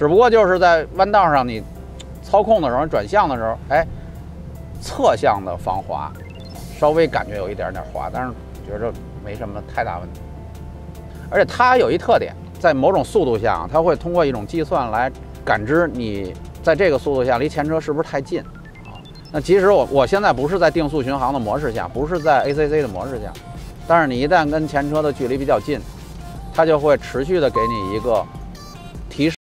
只不过就是在弯道上，你操控的时候，转向的时候，哎，侧向的防滑稍微感觉有一点点滑，但是觉着没什么太大问题。而且它有一特点，在某种速度下，它会通过一种计算来感知你在这个速度下离前车是不是太近。啊，那即使我我现在不是在定速巡航的模式下，不是在 ACC 的模式下，但是你一旦跟前车的距离比较近，它就会持续的给你一个提示。